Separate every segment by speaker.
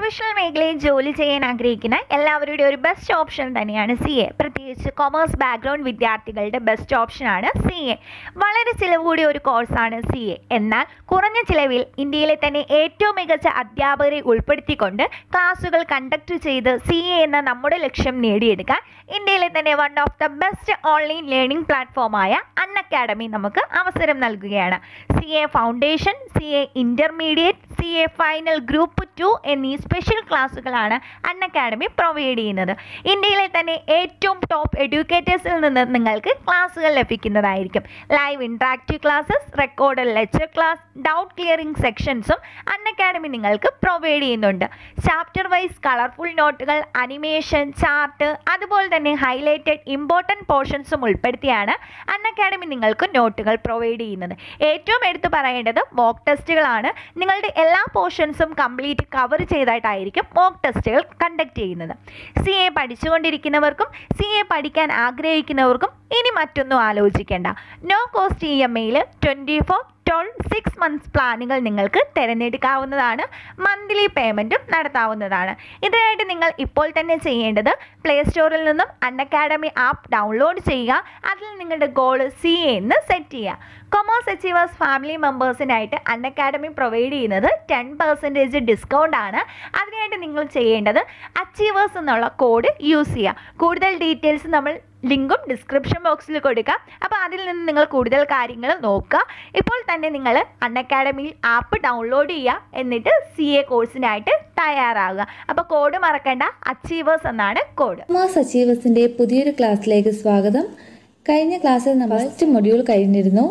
Speaker 1: Professional മേഖലയിൽ ജോലി ചെയ്യാൻ ആഗ്രഹിക്കുന്ന എല്ലാവരുടെയും ഒരു ബെസ്റ്റ് ഓപ്ഷൻ തന്നെയാണ് സി എ പ്രത്യേകിച്ച് കൊമേഴ്സ് ബാക്ക്ഗ്രൗണ്ട് വിദ്യാർത്ഥികളുടെ ബെസ്റ്റ് ഓപ്ഷനാണ് സി എ വളരെ ചിലവ് കൂടിയ ഒരു കോഴ്സാണ് സി എ എന്നാൽ കുറഞ്ഞ ചിലവിൽ ഇന്ത്യയിലെ തന്നെ ഏറ്റവും മികച്ച അധ്യാപകരെ ഉൾപ്പെടുത്തിക്കൊണ്ട് ക്ലാസുകൾ കണ്ടക്ട് ചെയ്ത് സി എ എന്ന നമ്മുടെ ലക്ഷ്യം നേടിയെടുക്കാൻ ഇന്ത്യയിലെ തന്നെ one of the best online learning പ്ലാറ്റ്ഫോമായ Unacademy നമുക്ക് അവസരം നൽകുകയാണ്. C A foundation C A intermediate C A final group two എന്നീ സ്പെഷ്യൽ ക്ലാസ്സുകളാണ് അൺ അക്കാഡമി പ്രൊവൈഡ് ചെയ്യുന്നത്. ഇന്ത്യയിലെ തന്നെ ഏറ്റവും ടോപ്പ് എഡ്യൂക്കേറ്റേഴ്സിൽ നിന്ന് നിങ്ങൾക്ക് ക്ലാസ്സുകൾ ലഭിക്കുന്നതായിരിക്കും. Live interactive classes record lecture class doubt clearing സെക്ഷൻസും Unacademy നിങ്ങൾക്ക് പ്രൊവൈഡ് ചെയ്യുന്നുണ്ട്. ചാപ്റ്റർ വൈസ് കളർഫുൾ നോട്ടുകൾ അനിമേഷൻ ചാർട്ട് അതുപോലെ തന്നെ ഹൈലൈറ്റഡ് ഇമ്പോർട്ടന്റ് പോർഷൻസും ഉൾപ്പെടുത്തിയാണ് അൺ അക്കാഡമി നിങ്ങൾക്ക് നോട്ടുകൾ പ്രൊവൈഡ് ചെയ്യുന്നത്. ഏറ്റവും എടുത്തു പറയേണ്ടത് മോക്ക് ടെസ്റ്റുകളാണ് നിങ്ങളുടെ എല്ലാ പോർഷൻസും കംപ്ലീറ്റ് കവർ ചെയ്തായിട്ടായിരിക്കും മോക്ക് ടെസ്റ്റുകൾ കണ്ടക്ട് ചെയ്യുന്നത്. സി എ പഠിച്ചുകൊണ്ടിരിക്കുന്നവർക്കും സി എ പഠിക്കാൻ ആഗ്രഹിക്കുന്നവർക്കും ഇനി മറ്റൊന്നും ആലോചിക്കേണ്ട. നോ കോസ്റ്റ് ഇ എം ഐയിൽ twenty four twelve six months പ്ലാനുകൾ നിങ്ങൾക്ക് തിരഞ്ഞെടുക്കാവുന്നതാണ്. മന്ത്ലി പേയ്മെന്റും നടത്താവുന്നതാണ്. ഇതിനായിട്ട് നിങ്ങൾ ഇപ്പോൾ തന്നെ ചെയ്യേണ്ടത് പ്ലേ സ്റ്റോറിൽ നിന്നും അൺ അക്കാഡമി ആപ്പ് ഡൗൺലോഡ് ചെയ്യുക. അതിൽ നിങ്ങളുടെ ഗോൾ സി എന്ന് സെറ്റ് ചെയ്യുക. കൊമേഴ്സ് അച്ചീവേഴ്സ് ഫാമിലി മെമ്പേഴ്സിനായിട്ട് അൺ അക്കാഡമി പ്രൊവൈഡ് ചെയ്യുന്നത് ടെൻ പെർസെന്റേജ് ഡിസ്കൗണ്ട് ആണ്. അതിനായിട്ട് നിങ്ങൾ ചെയ്യേണ്ടത് അച്ചീവേഴ്സ് എന്നുള്ള കോഡ് യൂസ് ചെയ്യുക. കൂടുതൽ ഡീറ്റെയിൽസ് നമ്മൾ ലിങ്കും ഡിസ്ക്രിപ്ഷൻ ബോക്സിൽ കൊടുക്കാം. അപ്പോൾ അതിൽ നിന്ന് നിങ്ങൾ കൂടുതൽ കാര്യങ്ങൾ നോക്കുക. ഇപ്പോൾ തന്നെ നിങ്ങൾ അൺ അക്കാഡമിയിൽ ആപ്പ് ഡൗൺലോഡ് ചെയ്യുക എന്നിട്ട് സി എ കോഴ്സിനായിട്ട് തയ്യാറാകുക അപ്പോൾ കോഡ് മറക്കേണ്ട അച്ചീവേഴ്സ് എന്നാണ് കോഡ്.
Speaker 2: മാസ് അച്ചീവേഴ്സിന്റെ പുതിയൊരു ക്ലാസ്സിലേക്ക് സ്വാഗതം. കഴിഞ്ഞ ക്ലാസ്സിൽ നമ്മൾ ഫസ്റ്റ് മൊഡ്യൂൾ കഴിഞ്ഞിരുന്നു.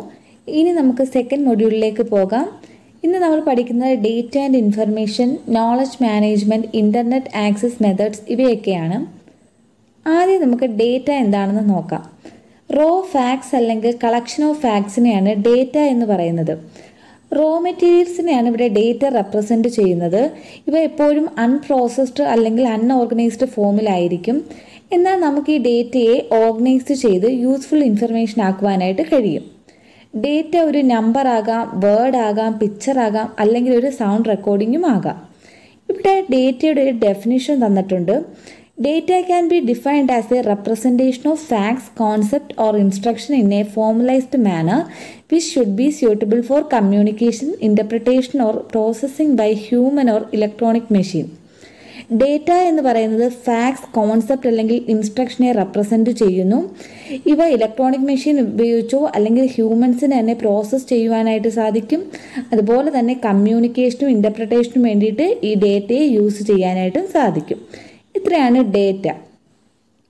Speaker 2: ഇനി നമുക്ക് സെക്കൻഡ് മൊഡ്യൂളിലേക്ക് പോകാം. ഇന്ന് നമ്മൾ പഠിക്കുന്നത് data and information knowledge management internet access methods ഇവയൊക്കെയാണ്. ആദ്യം നമുക്ക് ഡേറ്റ എന്താണെന്ന് നോക്കാം. റോ ഫാക്സ് അല്ലെങ്കിൽ കളക്ഷൻ ഓഫ് ഫാക്സിനെയാണ് ഡേറ്റ എന്ന് പറയുന്നത്. റോ മെറ്റീരിയൽസിനെയാണ് ഇവിടെ ഡേറ്റ റെപ്രസെന്റ് ചെയ്യുന്നത്. ഇവ എപ്പോഴും അൺപ്രോസസ്ഡ് അല്ലെങ്കിൽ അൺഓർഗനൈസ്ഡ് ഫോമിലായിരിക്കും എന്നാൽ നമുക്ക് ഈ ഡേറ്റയെ ഓർഗനൈസ് ചെയ്ത് യൂസ്ഫുൾ ഇൻഫർമേഷൻ ആക്കുവാനായിട്ട് കഴിയും. ഡേറ്റ ഒരു നമ്പർ ആകാം വേർഡ് ആകാം പിക്ചർ ആകാം അല്ലെങ്കിൽ ഒരു സൗണ്ട് റെക്കോർഡിങ്ങും ആകാം. ഇവിടെ ഡേറ്റയുടെ ഒരു ഡെഫിനിഷൻ തന്നിട്ടുണ്ട്. Data can be defined as a representation of facts concept or instruction in a formalised manner which should be suitable for communication interpretation or processing by human or electronic machine data എന്ന് പറയുന്നത് fax concept അല്ലെങ്കിൽ ഇൻസ്ട്രക്ഷനെ represent ചെയ്യുന്നു. ഇവ electronic machine ഉപയോഗിച്ചോ അല്ലെങ്കിൽ ഹ്യൂമൻസിന് തന്നെ process ചെയ്യുവാനായിട്ട് സാധിക്കും. അതുപോലെ തന്നെ കമ്മ്യൂണിക്കേഷനും ഇന്റർപ്രിട്ടേഷനും വേണ്ടിയിട്ട് ഈ ഡേറ്റയെ യൂസ് ചെയ്യാനായിട്ടും സാധിക്കും. ഇത്രയാണ് ഡേറ്റ.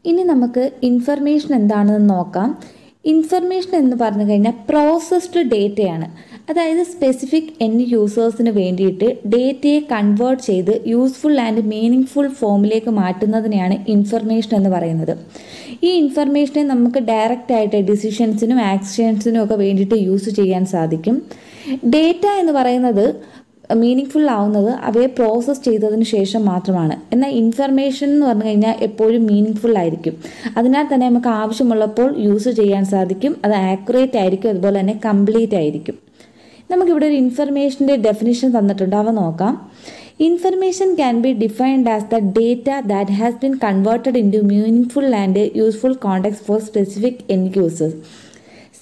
Speaker 2: ഇനി നമുക്ക് ഇൻഫർമേഷൻ എന്താണെന്ന് നോക്കാം. ഇൻഫർമേഷൻ എന്ന് പറഞ്ഞു കഴിഞ്ഞാൽ പ്രോസസ്ഡ് ഡേറ്റയാണ് അതായത് സ്പെസിഫിക് എൻഡ് യൂസേഴ്സിന് വേണ്ടിയിട്ട് ഡേറ്റയെ കൺവേർട്ട് ചെയ്ത് യൂസ്ഫുൾ ആൻഡ് മീനിങ് ഫുൾ ഫോമിലേക്ക് മാറ്റുന്നതിനെയാണ് ഇൻഫർമേഷൻ എന്ന് പറയുന്നത്. ഈ ഇൻഫർമേഷനെ നമുക്ക് ഡയറക്റ്റ് ആയിട്ട് ഡിസിഷൻസിനും ആക്ഷൻസിനും ഒക്കെ വേണ്ടിയിട്ട് യൂസ് ചെയ്യാൻ സാധിക്കും. ഡേറ്റ എന്ന് പറയുന്നത് മീനിങ് ഫുൾ ആവുന്നത് അവയെ പ്രോസസ്സ് ചെയ്തതിന് ശേഷം മാത്രമാണ്. എന്നാൽ ഇൻഫർമേഷൻ എന്ന് പറഞ്ഞു കഴിഞ്ഞാൽ എപ്പോഴും മീനിങ് ഫുൾ ആയിരിക്കും. അതിനാൽ തന്നെ നമുക്ക് ആവശ്യമുള്ളപ്പോൾ യൂസ് ചെയ്യാൻ സാധിക്കും. അത് ആക്യുറേറ്റ് ആയിരിക്കും. അതുപോലെ തന്നെ കംപ്ലീറ്റ് ആയിരിക്കും. നമുക്കിവിടെ ഒരു ഇൻഫർമേഷന്റെ ഡെഫിനിഷൻ തന്നിട്ടുണ്ട്. അവ നോക്കാം. Information can be defined as the data that has been converted into meaningful and useful contexts for specific end users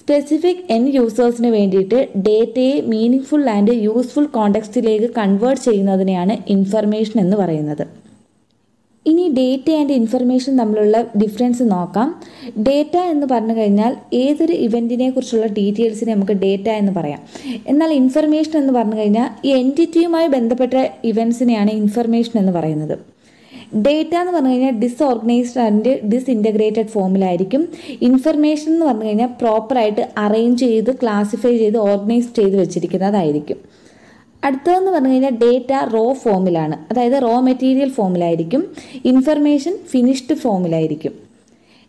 Speaker 2: specific end യൂസേഴ്സിന് വേണ്ടിയിട്ട് ഡേറ്റയെ മീനിങ് ഫുൾ ആൻഡ് യൂസ്ഫുൾ കോണ്ടക്സ്റ്റിലേക്ക് കൺവേർട്ട് ചെയ്യുന്നതിനെയാണ് ഇൻഫർമേഷൻ എന്ന് പറയുന്നത്. ഇനി ഡേറ്റ ആൻഡ് ഇൻഫർമേഷൻ തമ്മിലുള്ള difference നോക്കാം. Data എന്ന് പറഞ്ഞു കഴിഞ്ഞാൽ ഏതൊരു ഇവന്റിനെ കുറിച്ചുള്ള ഡീറ്റെയിൽസിനെ നമുക്ക് ഡേറ്റ എന്ന് പറയാം. എന്നാൽ ഇൻഫർമേഷൻ എന്ന് പറഞ്ഞു കഴിഞ്ഞാൽ ഈ എന്റിറ്റിയുമായി ബന്ധപ്പെട്ട ഇവൻസിനെയാണ് ഇൻഫർമേഷൻ എന്ന് പറയുന്നത്. ഡേറ്റ എന്ന് പറഞ്ഞു കഴിഞ്ഞാൽ ഡിസ്ഓർഗനൈസ്ഡ് ആൻഡ് ഡിസ്ഇന്റഗ്രേറ്റഡ് ഫോമിലായിരിക്കും ഇൻഫർമേഷൻ എന്ന് പറഞ്ഞു കഴിഞ്ഞാൽ പ്രോപ്പറായിട്ട് അറേഞ്ച് ചെയ്ത് ക്ലാസിഫൈ ചെയ്ത് ഓർഗനൈസ് ചെയ്ത് വെച്ചിരിക്കുന്നതായിരിക്കും. അടുത്തതെന്ന് പറഞ്ഞു കഴിഞ്ഞാൽ ഡേറ്റ റോ ഫോമിലാണ് അതായത് റോ മെറ്റീരിയൽ ഫോമിലായിരിക്കും ഇൻഫർമേഷൻ ഫിനിഷ്ഡ് ഫോമിലായിരിക്കും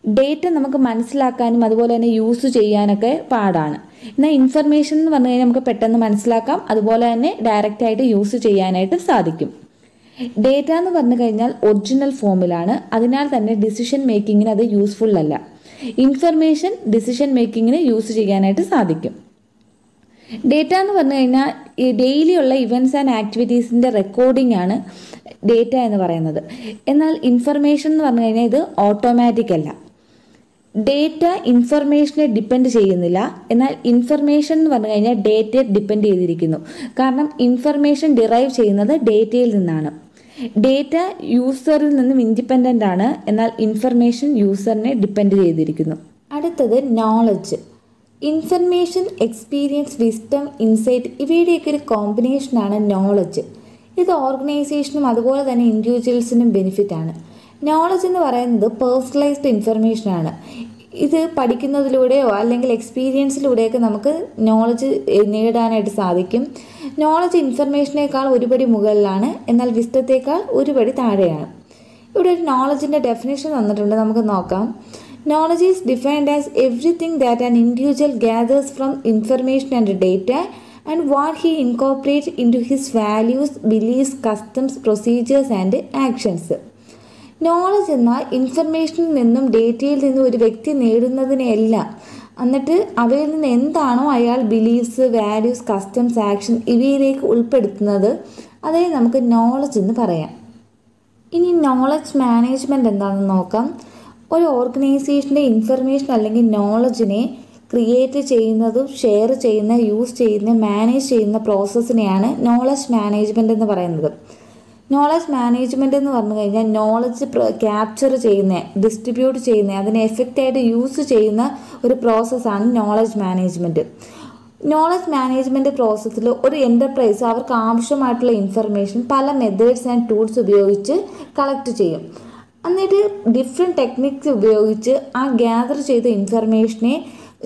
Speaker 2: ഡേറ്റ നമുക്ക് മനസ്സിലാക്കാനും അതുപോലെ തന്നെ യൂസ് ചെയ്യാനൊക്കെ പാടാണ്. എന്നാൽ ഇൻഫർമേഷൻ എന്ന് പറഞ്ഞു കഴിഞ്ഞാൽ നമുക്ക് പെട്ടെന്ന് മനസ്സിലാക്കാം. അതുപോലെ തന്നെ ഡയറക്റ്റായിട്ട് യൂസ് ചെയ്യാനായിട്ട് സാധിക്കും. ഡേറ്റ എന്ന് പറഞ്ഞു കഴിഞ്ഞാൽ ഒറിജിനൽ ഫോമിലാണ് അതിനാൽ തന്നെ ഡിസിഷൻ മേക്കിങ്ങിന് അത് യൂസ്ഫുൾ അല്ല. ഇൻഫർമേഷൻ ഡിസിഷൻ മേക്കിങ്ങിന് യൂസ് ചെയ്യാനായിട്ട് സാധിക്കും. ഡേറ്റ എന്ന് പറഞ്ഞു കഴിഞ്ഞാൽ ഈ ഡെയിലി ഉള്ള ഇവന്റ്സ് ആൻഡ് ആക്ടിവിറ്റീസിന്റെ റെക്കോർഡിംഗ് ആണ് ഡേറ്റ എന്ന് പറയുന്നത്. എന്നാൽ ഇൻഫർമേഷൻ എന്ന് പറഞ്ഞു കഴിഞ്ഞാൽ ഇത് ഓട്ടോമാറ്റിക് അല്ല. ഡേറ്റ ഇൻഫർമേഷനെ ഡിപ്പെൻഡ് ചെയ്യുന്നില്ല. എന്നാൽ ഇൻഫർമേഷൻ എന്ന് പറഞ്ഞു കഴിഞ്ഞാൽ ഡേറ്റയെ ഡിപ്പെൻഡ് ചെയ്തിരിക്കുന്നു. കാരണം ഇൻഫർമേഷൻ ഡിറൈവ് ചെയ്യുന്നത് ഡേറ്റയിൽ നിന്നാണ്. ഡേറ്റ യൂസറിൽ നിന്നും ഇൻഡിപെൻഡന്റ് ആണ്. എന്നാൽ ഇൻഫർമേഷൻ യൂസറിനെ ഡിപ്പെൻഡ് ചെയ്തിരിക്കുന്നു. അടുത്തത് knowledge information experience wisdom insight ഇവയുടെയൊക്കെ ഒരു കോമ്പിനേഷനാണ് നോളജ് ഇത് ഓർഗനൈസേഷനും അതുപോലെ തന്നെ ഇൻഡിവിജ്വൽസിനും ബെനിഫിറ്റ് ആണ്. നോളജ് എന്ന് പറയുന്നത് പേഴ്സണലൈസ്ഡ് ഇൻഫർമേഷൻ ആണ്. ഇത് പഠിക്കുന്നതിലൂടെയോ അല്ലെങ്കിൽ എക്സ്പീരിയൻസിലൂടെയൊക്കെ നമുക്ക് നോളജ് നേടാനായിട്ട് സാധിക്കും. നോളജ് ഇൻഫർമേഷനേക്കാൾ ഒരുപടി മുകളിലാണ് എന്നാൽ വിസ്റ്റത്തേക്കാൾ ഒരുപടി താഴെയാണ്. ഇവിടെ ഒരു നോളജിന്റെ ഡെഫിനേഷൻ തന്നിട്ടുണ്ട് നമുക്ക് നോക്കാം. Knowledge is defined as everything that an individual gathers from information and data and what he incorporate into his values beliefs customs procedures and actions knowledge എന്നാൽ ഇൻഫർമേഷനിൽ നിന്നും ഡേറ്റയിൽ നിന്നും ഒരു വ്യക്തി നേടുന്നതിനെയല്ല എന്നിട്ട് അവയിൽ നിന്ന് എന്താണോ അയാൾ ബിലീഫ്സ് വാല്യൂസ് കസ്റ്റംസ് ആക്ഷൻ ഇവയിലേക്ക് ഉൾപ്പെടുത്തുന്നത് അതേ നമുക്ക് നോളജ് എന്ന് പറയാം. ഇനി നോളജ് മാനേജ്മെന്റ് എന്താണെന്ന് നോക്കാം. ഒരു ഓർഗനൈസേഷന്റെ ഇൻഫർമേഷൻ അല്ലെങ്കിൽ നോളജിനെ ക്രിയേറ്റ് ചെയ്യുന്നതും ഷെയർ ചെയ്യുന്ന യൂസ് ചെയ്യുന്ന മാനേജ് ചെയ്യുന്ന പ്രോസസ്സിനെയാണ് നോളജ് മാനേജ്മെന്റ് എന്ന് പറയുന്നത്. നോളജ് മാനേജ്മെന്റ് എന്ന് പറഞ്ഞു കഴിഞ്ഞാൽ നോളജ് ക്യാപ്ചർ ചെയ്യുന്ന ഡിസ്ട്രിബ്യൂട്ട് ചെയ്യുന്ന അതിനെ എഫക്റ്റായിട്ട് യൂസ് ചെയ്യുന്ന ഒരു പ്രോസസ്സാണ് നോളജ് മാനേജ്മെന്റ് നോളജ് മാനേജ്മെന്റ് പ്രോസസ്സിൽ ഒരു എന്റർപ്രൈസ് അവർക്ക് ആവശ്യമായിട്ടുള്ള ഇൻഫർമേഷൻ പല മെത്തേഡ്സ് ആൻഡ് ടൂൾസ് ഉപയോഗിച്ച് കളക്ട് ചെയ്യും. എന്നിട്ട് ഡിഫറെന്റ് ടെക്നിക്സ് ഉപയോഗിച്ച് ആ ഗ്യാദർ ചെയ്ത ഇൻഫർമേഷനെ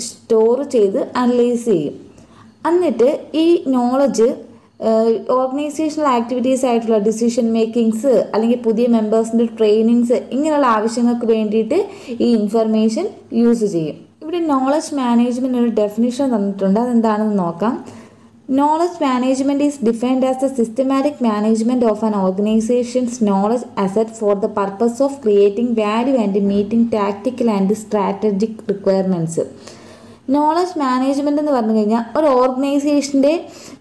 Speaker 2: സ്റ്റോർ ചെയ്ത് അനലൈസ് ചെയ്യും. എന്നിട്ട് ഈ നോളജ് ഓർഗനൈസേഷണൽ ആക്ടിവിറ്റീസ് ആയിട്ടുള്ള ഡിസിഷൻ മേക്കിങ്സ് അല്ലെങ്കിൽ പുതിയ മെമ്പേഴ്സിന്റെ ട്രെയിനിങ്സ് ഇങ്ങനെയുള്ള ആവശ്യങ്ങൾക്ക് വേണ്ടിയിട്ട് ഈ ഇൻഫർമേഷൻ യൂസ് ചെയ്യും. ഇവിടെ നോളജ് മാനേജ്മെന്റ് ഒരു ഡെഫിനിഷൻ തന്നിട്ടുണ്ട്. അതെന്താണെന്ന് നോക്കാം. Knowledge management is defined as a systematic management of an organisation's knowledge asset for the purpose of creating value and meeting tactical and strategic requirements knowledge management എന്ന് പറഞ്ഞു കഴിഞ്ഞാൽ ഒരു ഓർഗനൈസേഷന്റെ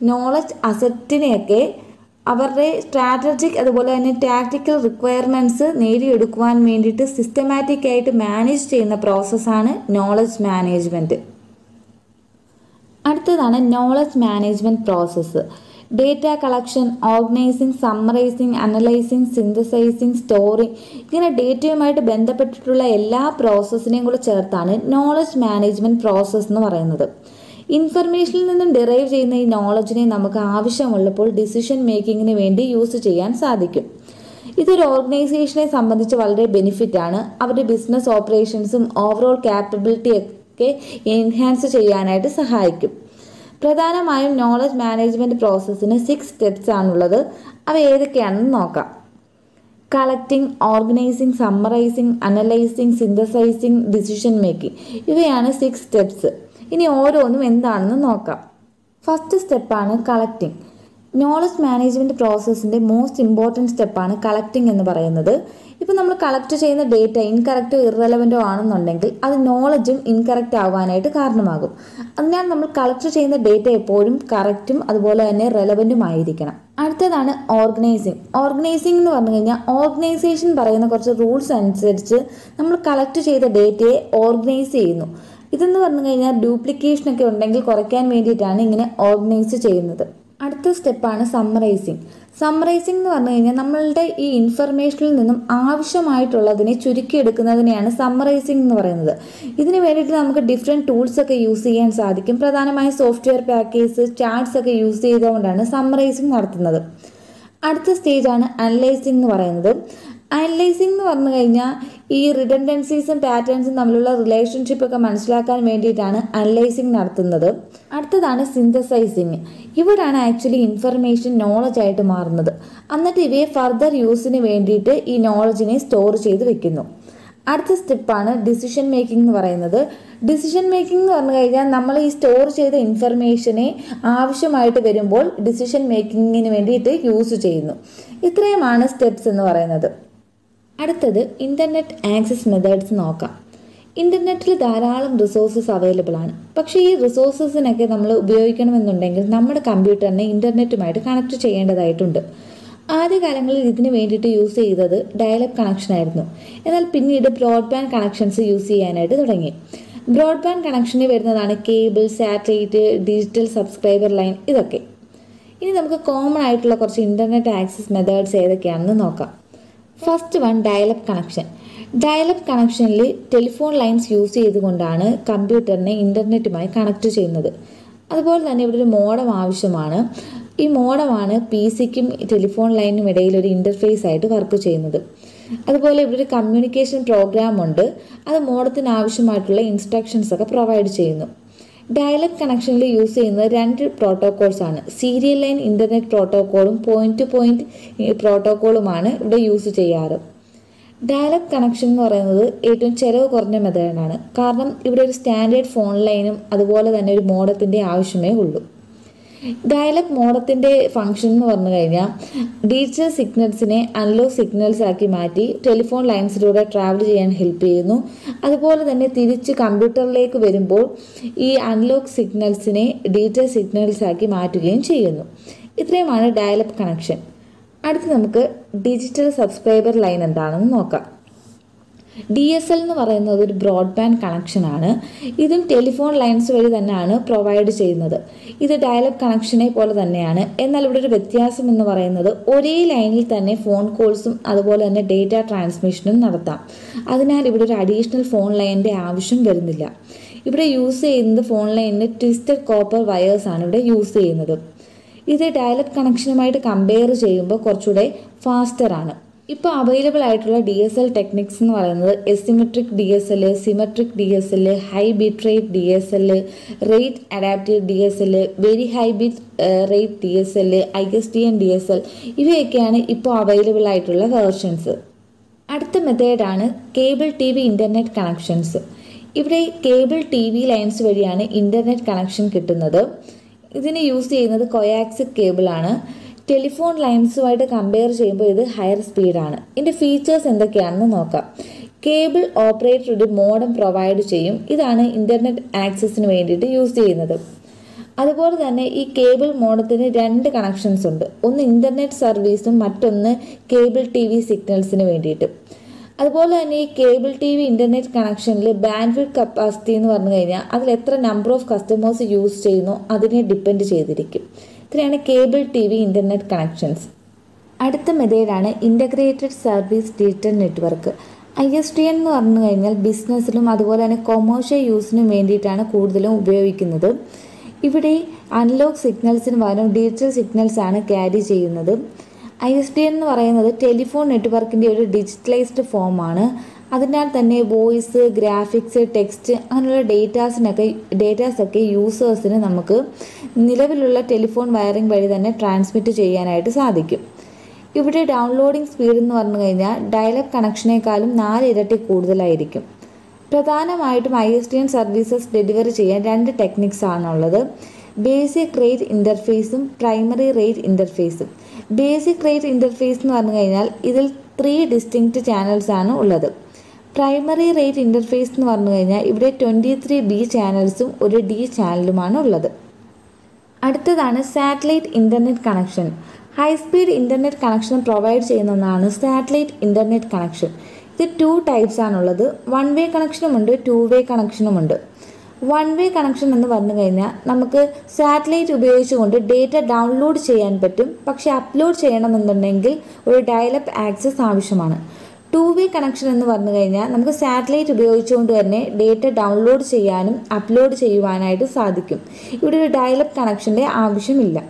Speaker 2: നോളജ് അസറ്റിനെയൊക്കെ അവരുടെ സ്ട്രാറ്റജിക് അതുപോലെ തന്നെ ടാക്ടിക്കൽ റിക്വയർമെന്റ്സ് നേടിയെടുക്കുവാൻ വേണ്ടിയിട്ട് systematic ആയിട്ട് മാനേജ് ചെയ്യുന്ന പ്രോസസ്സാണ് നോളജ് മാനേജ്മെന്റ് അടുത്തതാണ് knowledge management process data collection organising summarising analysing synthesising storing ഇങ്ങനെ ഡേറ്റയുമായിട്ട് ബന്ധപ്പെട്ടിട്ടുള്ള എല്ലാ പ്രോസസ്സിനെയും കൂടെ ചേർത്താണ് നോളജ് മാനേജ്മെന്റ് പ്രോസസ്സ് എന്ന് പറയുന്നത്. ഇൻഫർമേഷനിൽ നിന്നും ഡിറൈവ് ചെയ്യുന്ന ഈ നോളജിനെ നമുക്ക് ആവശ്യമുള്ളപ്പോൾ ഡിസിഷൻ മേക്കിങ്ങിന് വേണ്ടി യൂസ് ചെയ്യാൻ സാധിക്കും. ഇതൊരു ഓർഗനൈസേഷനെ സംബന്ധിച്ച് വളരെ ബെനിഫിറ്റ് ആണ്. അവരുടെ ബിസിനസ് ഓപ്പറേഷൻസും ഓവറോൾ ക്യാപ്പബിലിറ്റി ഒക്കെ എൻഹാൻസ് ചെയ്യാനായിട്ട് സഹായിക്കും. പ്രധാനമായും നോളജ് മാനേജ്മെന്റ് പ്രോസസ്സിന് സിക്സ് സ്റ്റെപ്സ് ആണുള്ളത്. അവ ഏതൊക്കെയാണെന്ന് നോക്കാം. Collecting organising summarising analysing synthesising decision making ഇവയാണ് സിക്സ് സ്റ്റെപ്സ് ഇനി ഓരോന്നും എന്താണെന്ന് നോക്കാം. ഫസ്റ്റ് സ്റ്റെപ്പാണ് കളക്ടിങ് നോളജ് മാനേജ്മെന്റ് പ്രോസസ്സിന്റെ മോസ്റ്റ് ഇമ്പോർട്ടന്റ് സ്റ്റെപ്പാണ് കളക്ടിങ് എന്ന് പറയുന്നത്. ഇപ്പോൾ നമ്മൾ കളക്ട് ചെയ്യുന്ന ഡേറ്റ ഇൻകറക്റ്റോ ഇറലവന്റോ ആണെന്നുണ്ടെങ്കിൽ അത് നോളജും ഇൻകറക്റ്റ് ആവാനായിട്ട് കാരണമാകും. അതിനാൽ നമ്മൾ കളക്ട് ചെയ്യുന്ന ഡേറ്റ എപ്പോഴും കറക്റ്റും അതുപോലെ തന്നെ റെലവന്റും ആയിരിക്കണം. അടുത്തതാണ് ഓർഗനൈസിങ് ഓർഗനൈസിങ് എന്ന് പറഞ്ഞു കഴിഞ്ഞാൽ ഓർഗനൈസേഷൻ പറയുന്ന കുറച്ച് റൂൾസ് അനുസരിച്ച് നമ്മൾ കളക്ട് ചെയ്ത ഡേറ്റയെ ഓർഗനൈസ് ചെയ്യുന്നു. ഇതെന്ന് പറഞ്ഞു കഴിഞ്ഞാൽ ഡ്യൂപ്ലിക്കേഷൻ ഒക്കെ ഉണ്ടെങ്കിൽ കുറയ്ക്കാൻ വേണ്ടിയിട്ടാണ് ഇങ്ങനെ ഓർഗനൈസ് ചെയ്യുന്നത്. അടുത്ത സ്റ്റെപ്പാണ് സമ്മറൈസിങ്. സമ്മറൈസിങ് എന്ന് പറഞ്ഞു കഴിഞ്ഞാൽ നമ്മളുടെ ഈ ഇൻഫർമേഷനിൽ നിന്നും ആവശ്യമായിട്ടുള്ളതിനെ ചുരുക്കിയെടുക്കുന്നതിനെയാണ് സമ്മറൈസിങ് എന്ന് പറയുന്നത്. ഇതിന് വേണ്ടിയിട്ട് നമുക്ക് ഡിഫറെന്റ് ടൂൾസ് ഒക്കെ യൂസ് ചെയ്യാൻ സാധിക്കും. പ്രധാനമായും സോഫ്റ്റ്വെയർ പാക്കേജ് ചാർട്ട്സ് ഒക്കെ യൂസ് ചെയ്തുകൊണ്ടാണ് സമ്മറൈസിങ് നടത്തുന്നത്. അടുത്ത സ്റ്റേജാണ് അനലൈസിംഗ് എന്ന് പറയുന്നത്. അനലൈസിങ് എന്ന് പറഞ്ഞു കഴിഞ്ഞാൽ ഈ റിഡൻഡൻസീസും പാറ്റേൺസും തമ്മിലുള്ള റിലേഷൻഷിപ്പ് ഒക്കെ മനസ്സിലാക്കാൻ വേണ്ടിയിട്ടാണ് അനലൈസിങ് നടത്തുന്നത്. അടുത്തതാണ് സിന്തസൈസിങ് ഇവിടാണ് ആക്ച്വലി ഇൻഫർമേഷൻ നോളജ് ആയിട്ട് മാറുന്നത്. എന്നിട്ട് ഇവയെ ഫർദർ യൂസിന് വേണ്ടിയിട്ട് ഈ നോളജിനെ സ്റ്റോർ ചെയ്ത് വെക്കുന്നു. അടുത്ത സ്റ്റെപ്പാണ് ഡിസിഷൻ മേക്കിംഗ് എന്ന് പറയുന്നത്. ഡിസിഷൻ മേക്കിംഗ് എന്ന് പറഞ്ഞു കഴിഞ്ഞാൽ നമ്മൾ ഈ സ്റ്റോർ ചെയ്ത ഇൻഫർമേഷനെ ആവശ്യമായിട്ട് വരുമ്പോൾ ഡിസിഷൻ മേക്കിങ്ങിന് വേണ്ടിയിട്ട് യൂസ് ചെയ്യുന്നു. ഇത്രയുമാണ് സ്റ്റെപ്സ് എന്ന് പറയുന്നത്. അടുത്തത് ഇന്റർനെറ്റ് ആക്സസ് മെത്തേഡ്സ് നോക്കാം. ഇന്റർനെറ്റിൽ ധാരാളം റിസോഴ്സസ് അവൈലബിൾ ആണ്. പക്ഷേ ഈ റിസോഴ്സസിനൊക്കെ നമ്മൾ ഉപയോഗിക്കണമെന്നുണ്ടെങ്കിൽ നമ്മുടെ കമ്പ്യൂട്ടറിനെ ഇന്റർനെറ്റുമായിട്ട് കണക്ട് ചെയ്യേണ്ടതായിട്ടുണ്ട്. ആദ്യകാലങ്ങളിൽ ഇതിന് വേണ്ടിയിട്ട് യൂസ് ചെയ്തത് ഡയലപ്പ് കണക്ഷൻ ആയിരുന്നു. എന്നാൽ പിന്നീട് ബ്രോഡ്ബാൻഡ് കണക്ഷൻസ് യൂസ് ചെയ്യാനായിട്ട് തുടങ്ങി. ബ്രോഡ്ബാൻഡ് കണക്ഷന് വരുന്നതാണ് cable satellite digital subscriber line ഇതൊക്കെ. ഇനി നമുക്ക് കോമൺ ആയിട്ടുള്ള കുറച്ച് ഇന്റർനെറ്റ് ആക്സസ് മെത്തേഡ്സ് ഏതൊക്കെയാണെന്ന് നോക്കാം. First one dial up connection dial up കണക്ഷനിൽ ടെലിഫോൺ ലൈൻസ് യൂസ് ചെയ്തുകൊണ്ടാണ് കമ്പ്യൂട്ടറിനെ ഇന്റർനെറ്റുമായി കണക്ട് ചെയ്യുന്നത്. അതുപോലെ തന്നെ ഇവിടെ ഒരു മോഡം ആവശ്യമാണ്. ഈ മോഡമാണ് പി സിക്കും ടെലിഫോൺ ലൈനും ഇടയിൽ ഒരു ഇന്റർഫേസ് ആയിട്ട് വർക്ക് ചെയ്യുന്നത്. അതുപോലെ ഇവിടെ ഒരു കമ്മ്യൂണിക്കേഷൻ പ്രോഗ്രാം ഉണ്ട്. അത് മോഡത്തിന് ആവശ്യമായിട്ടുള്ള ഇൻസ്ട്രക്ഷൻസ് ഒക്കെ പ്രൊവൈഡ് ചെയ്യുന്നു. ഡയലപ്പ് കണക്ഷനിൽ യൂസ് ചെയ്യുന്നത് രണ്ട് പ്രോട്ടോകോൾസ് ആണ് സീരിയൽ ലൈൻ ഇന്റർനെറ്റ് പ്രോട്ടോക്കോളും പോയിന്റ് ടു പോയിന്റ് പ്രോട്ടോക്കോളുമാണ് ഇവിടെ യൂസ് ചെയ്യാറ്. ഡയലപ്പ് കണക്ഷൻ എന്ന് പറയുന്നത് ഏറ്റവും ചിലവ് കുറഞ്ഞ മെത്തേഡാണ്. കാരണം ഇവിടെ ഒരു സ്റ്റാൻഡേർഡ് ഫോൺ ലൈനും അതുപോലെ തന്നെ ഒരു മോഡത്തിന്റെ ആവശ്യമേ ഉള്ളൂ. ഡയലപ്പ് മോഡത്തിന്റെ ഫംഗ്ഷൻ എന്ന് പറഞ്ഞു കഴിഞ്ഞാൽ ഡിജിറ്റൽ സിഗ്നൽസിനെ അൺലോ സിഗ്നൽസ് ആക്കി മാറ്റി ടെലിഫോൺ ലൈൻസിലൂടെ ട്രാവൽ ചെയ്യാൻ ഹെൽപ്പ് ചെയ്യുന്നു. അതുപോലെ തന്നെ തിരിച്ച് കമ്പ്യൂട്ടറിലേക്ക് വരുമ്പോൾ ഈ അൺലോക്ക് സിഗ്നൽസിനെ ഡിജിറ്റൽ സിഗ്നൽസ് ആക്കി മാറ്റുകയും ചെയ്യുന്നു. ഇത്രയുമാണ് ഡയലപ്പ് കണക്ഷൻ അടുത്ത് നമുക്ക് ഡിജിറ്റൽ സബ്സ്ക്രൈബർ ലൈൻ എന്താണെന്ന് നോക്കാം. ഡി എസ് എൽ എന്ന് പറയുന്നത് ഒരു ബ്രോഡ്ബാൻഡ് കണക്ഷനാണ് ഇതും ടെലിഫോൺ ലൈൻസ് വഴി തന്നെയാണ് പ്രൊവൈഡ് ചെയ്യുന്നത്. ഇത് ഡയലപ്പ് കണക്ഷനെ പോലെ തന്നെയാണ്. എന്നാൽ ഇവിടെ ഒരു വ്യത്യാസം എന്ന് പറയുന്നത് ഒരേ ലൈനിൽ തന്നെ ഫോൺ കോൾസും അതുപോലെ തന്നെ ഡേറ്റ ട്രാൻസ്മിഷനും നടത്താം. അതിനാൽ ഇവിടെ ഒരു അഡീഷണൽ ഫോൺ ലൈനിന്റെ ആവശ്യം വരുന്നില്ല. ഇവിടെ യൂസ് ചെയ്യുന്നത് ഫോൺ ലൈനിന് ട്വിസ്റ്റഡ് കോപ്പർ വയേഴ്സ് ആണ് ഇവിടെ യൂസ് ചെയ്യുന്നത്. ഇത് ഡയലപ്പ് കണക്ഷനുമായിട്ട് കമ്പയർ ചെയ്യുമ്പോൾ കുറച്ചുകൂടെ ഫാസ്റ്റർ ആണ്. ഇപ്പോൾ അവൈലബിൾ ആയിട്ടുള്ള ഡി എസ് എൽ ടെക്നിക്സ് എന്ന് പറയുന്നത് asymmetric D S L symmetric D S L high bit rate D S L rate adaptive D S L very high bit rate D S L I S T N D S L ഇവയൊക്കെയാണ് ഇപ്പോൾ available ആയിട്ടുള്ള versions അടുത്ത മെത്തേഡാണ് cable T V internet connections ഇവിടെ cable T V lines വഴിയാണ് internet connection കിട്ടുന്നത്. ഇതിന് use ചെയ്യുന്നത് കൊയാക്സിക് കേബിളാണ് ടെലിഫോൺ ലൈൻസുമായിട്ട് കമ്പയർ ചെയ്യുമ്പോൾ ഇത് ഹയർ സ്പീഡാണ് ഇതിന്റെ ഫീച്ചേഴ്സ് എന്തൊക്കെയാണെന്ന് നോക്കാം. കേബിൾ ഓപ്പറേറ്റർ ഒരു മോഡം പ്രൊവൈഡ് ചെയ്യും. ഇതാണ് ഇന്റർനെറ്റ് ആക്സസിന് വേണ്ടിയിട്ട് യൂസ് ചെയ്യുന്നത്. അതുപോലെ തന്നെ ഈ കേബിൾ മോഡത്തിന് രണ്ട് കണക്ഷൻസ് ഉണ്ട്. ഒന്ന് ഇന്റർനെറ്റ് സർവീസും മറ്റൊന്ന് കേബിൾ ടി വി സിഗ്നൽസിന് വേണ്ടിയിട്ട്. അതുപോലെ തന്നെ ഈ കേബിൾ ടി വി ഇന്റർനെറ്റ് കണക്ഷനിൽ ബാൻഡ്വിഡ് കപ്പാസിറ്റി എന്ന് പറഞ്ഞു കഴിഞ്ഞാൽ അതിൽ എത്ര നമ്പർ ഓഫ് കസ്റ്റമേഴ്സ് യൂസ് ചെയ്യുന്നു അതിനെ ഡിപ്പെൻഡ് ചെയ്തിരിക്കും. ഇത്രയാണ് cable T V internet connections അടുത്ത മെതേഡാണ് integrated service digital network I S T എന്ന് പറഞ്ഞു കഴിഞ്ഞാൽ ബിസിനസ്സിലും അതുപോലെ തന്നെ കൊമേഴ്ഷ്യൽ യൂസിനും വേണ്ടിയിട്ടാണ് കൂടുതലും ഉപയോഗിക്കുന്നത്. ഇവിടെ അൺലോക്ക് സിഗ്നൽസിന് പകരം ഡിജിറ്റൽ സിഗ്നൽസ് ആണ് ക്യാരി ചെയ്യുന്നത്. ഐ എസ് ഡി എന്ന് പറയുന്നത് ടെലിഫോൺ നെറ്റ്വർക്കിന്റെ ഒരു ഡിജിറ്റലൈസ്ഡ് ഫോമാണ്. അതിനാൽ തന്നെ വോയിസ് ഗ്രാഫിക്സ് ടെക്സ്റ്റ് അങ്ങനെയുള്ള ഡേറ്റാസിനൊക്കെ ഡേറ്റാസൊക്കെ യൂസേഴ്സിന് നമുക്ക് നിലവിലുള്ള ടെലിഫോൺ വയറിംഗ് വഴി തന്നെ ട്രാൻസ്മിറ്റ് ചെയ്യാനായിട്ട് സാധിക്കും. ഇവിടെ ഡൗൺലോഡിംഗ് സ്പീഡ് എന്ന് പറഞ്ഞു കഴിഞ്ഞാൽ ഡയലപ്പ് കണക്ഷനേക്കാളും നാല് ഇരട്ടി കൂടുതലായിരിക്കും. പ്രധാനമായിട്ടും I S T N services delivery ചെയ്യാൻ രണ്ട് ടെക്നിക്സ് ആണുള്ളത് ബേസിക് റേറ്റ് ഇന്റർഫേസും പ്രൈമറി റേറ്റ് ഇന്റർഫേസും ബേസിക് റേറ്റ് ഇന്റർഫേസ് എന്ന് പറഞ്ഞു കഴിഞ്ഞാൽ ഇതിൽ ത്രീ ഡിസ്റ്റിങ്ക്റ്റ് ചാനൽസ് ആണ് ഉള്ളത്. പ്രൈമറി റേറ്റ് ഇന്റർഫേസ് എന്ന് പറഞ്ഞു കഴിഞ്ഞാൽ ഇവിടെ ട്വന്റി ത്രീ ബി ചാനൽസും ഒരു ഡി ചാനലുമാണ് ഉള്ളത്. അടുത്തതാണ് satellite internet connection high speed internet connection provide ചെയ്യുന്ന ഒന്നാണ് സാറ്റലൈറ്റ് ഇന്റർനെറ്റ് കണക്ഷൻ ഇത് ടു ടൈപ്സ് ആണുള്ളത്. വൺ വേ കണക്ഷനുമുണ്ട് ടു വേ കണക്ഷനുമുണ്ട് വൺ വേ കണക്ഷൻ എന്ന് പറഞ്ഞു കഴിഞ്ഞാൽ നമുക്ക് സാറ്റലൈറ്റ് ഉപയോഗിച്ചുകൊണ്ട് ഡേറ്റ ഡൗൺലോഡ് ചെയ്യാൻ പറ്റും. പക്ഷേ അപ്ലോഡ് ചെയ്യണമെന്നുണ്ടെങ്കിൽ ഒരു ഡയലപ്പ് ആക്സസ് ആവശ്യമാണ്. ടു വേ കണക്ഷൻ എന്ന് പറഞ്ഞു കഴിഞ്ഞാൽ നമുക്ക് സാറ്റലൈറ്റ് ഉപയോഗിച്ചുകൊണ്ട് തന്നെ ഡേറ്റ ഡൗൺലോഡ് ചെയ്യാനും അപ്ലോഡ് ചെയ്യുവാനായിട്ട് സാധിക്കും. ഇവിടെ ഒരു ഡയലപ്പ് കണക്ഷന്റെ ആവശ്യമില്ല.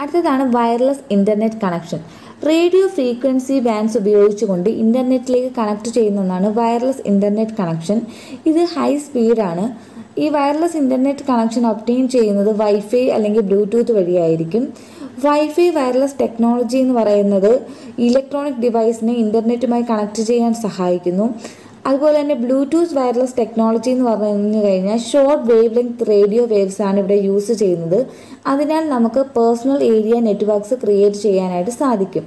Speaker 2: അടുത്തതാണ് wireless internet connection radio frequency bands ഉപയോഗിച്ചുകൊണ്ട് ഇന്റർനെറ്റിലേക്ക് കണക്ട് ചെയ്യുന്ന ഒന്നാണ് വയർലെസ് ഇന്റർനെറ്റ് കണക്ഷൻ. ഇത് ഹൈ സ്പീഡാണ്. ഈ വയർലെസ് ഇന്റർനെറ്റ് കണക്ഷൻ ഒപ്റ്റെയിൻ ചെയ്യുന്നത് വൈഫൈ അല്ലെങ്കിൽ ബ്ലൂടൂത്ത് വഴിയായിരിക്കും. വൈഫൈ വയർലെസ് ടെക്നോളജി എന്ന് പറയുന്നത് ഇലക്ട്രോണിക് ഡിവൈസിനെ ഇന്റർനെറ്റുമായി കണക്ട് ചെയ്യാൻ സഹായിക്കുന്നു. അതുപോലെ തന്നെ ബ്ലൂടൂത്ത് വയർലെസ് ടെക്നോളജി എന്ന് പറഞ്ഞു കഴിഞ്ഞാൽ short wavelength radio waves ആണ് ഇവിടെ യൂസ് ചെയ്യുന്നത്. അതിനാൽ നമുക്ക് പേഴ്സണൽ ഏരിയ നെറ്റ്വർക്ക്സ് ക്രിയേറ്റ് ചെയ്യാനായിട്ട് സാധിക്കും.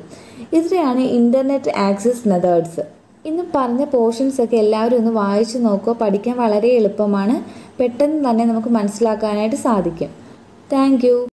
Speaker 2: ഇത്രയാണ് ഇന്റർനെറ്റ് ആക്സസ് മെത്തേഡ്സ് ഇന്ന് പറഞ്ഞ പോർഷൻസ് ഒക്കെ എല്ലാവരും ഒന്ന് വായിച്ചു നോക്കുക. പഠിക്കാൻ വളരെ എളുപ്പമാണ്. പെട്ടെന്ന് തന്നെ നമുക്ക് മനസ്സിലാക്കാനായിട്ട് സാധിക്കും. താങ്ക്